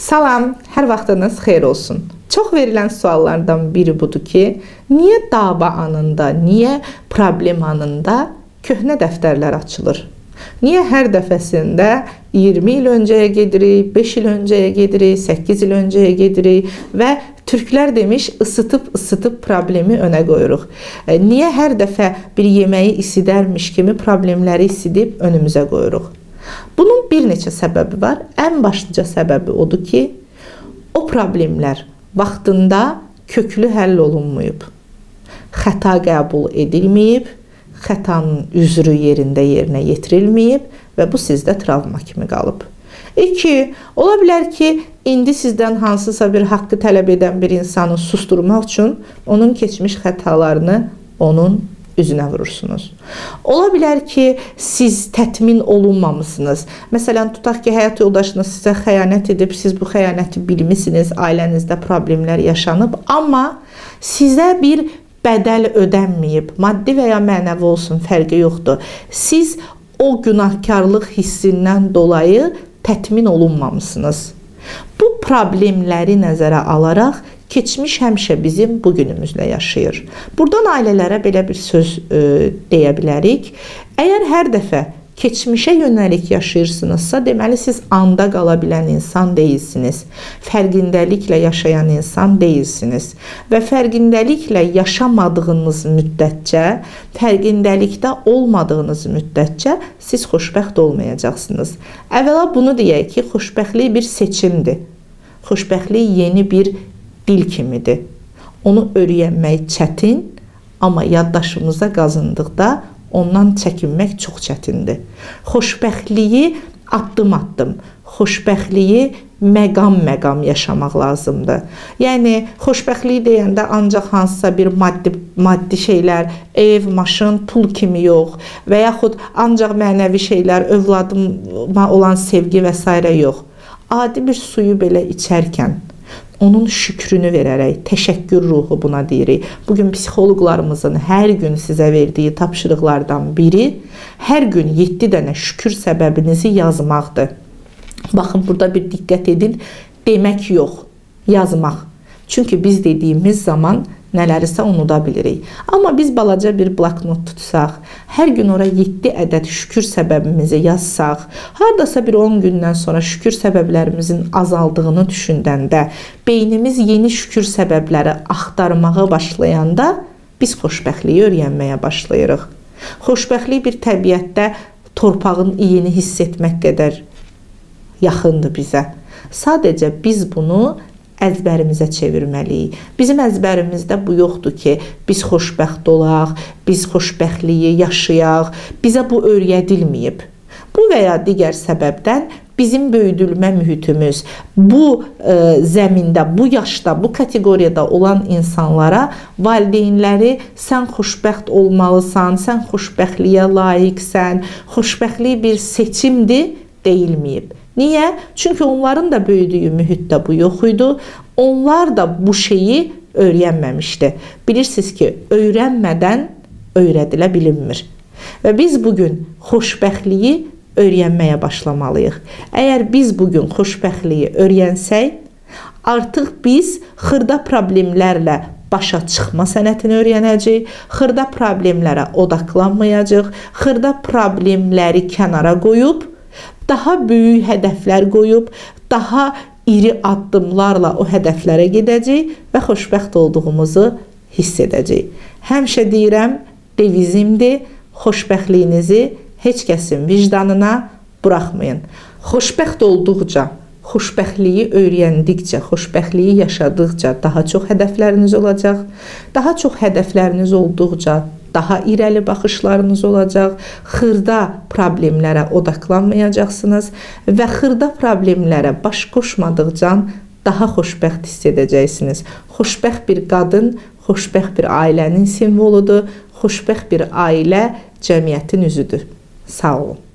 Salam, hər vaxtınız xeyir olsun. Çox verilən suallardan biri budur ki, niyə dava anında, niyə problem anında köhnə dəftərlər açılır? Niyə hər dəfəsində 20 il öncəyə gedirik, 5 il öncəyə gedirik, 8 il öncəyə gedirik və türklər demiş ısıtıb ısıtıb problemi önə qoyuruq. E, niyə hər dəfə bir yeməyi isidərmiş kimi problemləri isidib önümüzə qoyuruq? Bunun bir neçə səbəbi var. Ən başlıca səbəbi odur ki, o problemlər vaxtında köklü həll olunmayıb. Xəta qəbul edilməyib, xətanın üzrü yerində yerinə yetirilməyib və bu sizdə travma kimi qalıb. 2. Ola bilər ki, indi sizdən hansısa bir haqqı tələb edən bir insanı susturmaq üçün onun keçmiş xətalarını onun üzünə vurursunuz. Ola bilər ki, siz tətmin olunmamısınız. Məsələn, tutaq ki, həyat yoldaşınız sizə xəyanət edib, siz bu xəyanəti bilmisiniz, ailənizdə problemlər yaşanıb, amma sizə bir bədəl ödənməyib, maddi və ya mənəvi olsun, fərqi yoxdur. Siz o günahkarlıq hissindən dolayı tətmin olunmamısınız. Bu problemləri nəzərə alaraq keçmiş həmişə bizim bu günümüzlə yaşayır. Burdan ailələrə belə bir söz e, deyə bilərik. Əgər hər dəfə keçmişə yönəlik yaşayırsınızsa, deməli siz anda qala bilən insan deyilsiniz. Fərqindəliklə yaşayan insan deyilsiniz və fərqindəliklə yaşamadığınız müddətcə, fərqindəlikdə olmadığınız müddətcə siz xoşbəxt olmayacaqsınız. Əvvəla bunu deyək ki, xoşbəxtlik bir seçimdir. Xoşbəxtlik yeni bir dil kimidir. Onu öyrənmək çətin, amma yaddaşımıza qazındıqda ondan çəkinmək çox çətindir. Xoşbəxtliyi addım-addım, xoşbəxtliyi məqam-məqam yaşamaq lazımdır. Yəni xoşbəxtlik deyəndə ancaq hansısa bir maddi maddi şeylər, ev, maşın, pul kimi yox və yaxud ancaq mənəvi şeylər, övladıma olan sevgi və s. yox. Adi bir suyu belə içərkən onun şükrünü verərək, təşəkkür ruhu buna deyirik. Bu gün psixoloqlarımızın hər gün sizə verdiyi tapşırıqlardan biri hər gün 7 dənə şükür səbəbinizi yazmaqdır. Baxın burada bir diqqət edin. Demək yox, yazmaq. Çünki biz dediyimiz zaman nələrisə unuda bilirik. Amma biz balaca bir bloknot tutsaq, hər gün ora 7 ədəd şükür səbəbimizi yazsaq, hardasa bir 10 gündən sonra şükür səbəblərimizin azaldığını düşündəndə, beynimiz yeni şükür səbəbləri axtarmağa başlayanda biz xoşbəxtliyi öyrənməyə başlayırıq. Xoşbəxtlik bir təbiətdə torpağın iyini hiss etmək qədər yaxındır bizə. Sadəcə biz bunu əzbərimizə çevirməliyik. Bizim əzbərimizdə bu yoxdur ki, biz xoşbəxt olaq, biz xoşbəxtliyi yaşayaq. Bizə bu öyrədilməyib. Bu və ya digər səbəbdən bizim böyüdülmə mühitimiz bu e, zəmində, bu yaşda, bu kateqoriyada olan insanlara valideynləri sən xoşbəxt olmalısan, sən xoşbəxtliyə layiqsən, xoşbəxtlik bir seçimdir deyilməyib. Niyə? Çünki onların da böyüdüyü mühitdə bu yox idi. Onlar da bu şeyi öyrənməmişdi. Bilirsiniz ki, öyrənmədən öyrədilə bilinmir. Və biz bu gün xoşbəxtliyi öyrənməyə başlamalıyıq. Əgər biz bu gün xoşbəxtliyi öyrənsək, artıq biz xırda problemlərlə başa çıxma sənətini öyrənəcəyik. Xırda problemlərə odaqlanmayacağıq. Xırda problemləri kənara qoyub daha böyük hədəflər qoyub, daha iri addımlarla o hədəflərə gedəcək və xoşbəxt olduğumuzu hiss edəcək. Həmişə deyirəm, devizimdir, xoşbəxtliyinizi heç kəsin vicdanına buraxmayın. Xoşbəxt olduqca, xoşbəxtliyi öyrəndikcə, xoşbəxtliyi yaşadıqca daha çox hədəfləriniz olacaq. Daha çox hədəfləriniz olduqca daha irəli baxışlarınız olacaq. Xırda problemlərə odaqlanmayacaqsınız və xırda problemlərə baş qoşmadıqca daha xoşbəxt hiss edəcəksiniz. Xoşbəxt bir qadın xoşbəxt bir ailənin simvoludur. Xoşbəxt bir ailə cəmiyyətin üzüdür. Sağ olun.